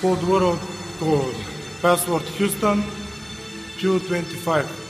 code word code. Password Houston Q25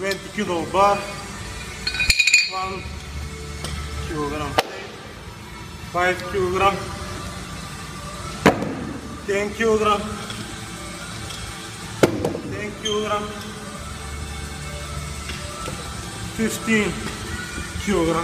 20 kilo bar. 1 kilogram plate 5 kilogram 10 kilogram chiusa 15 chiusa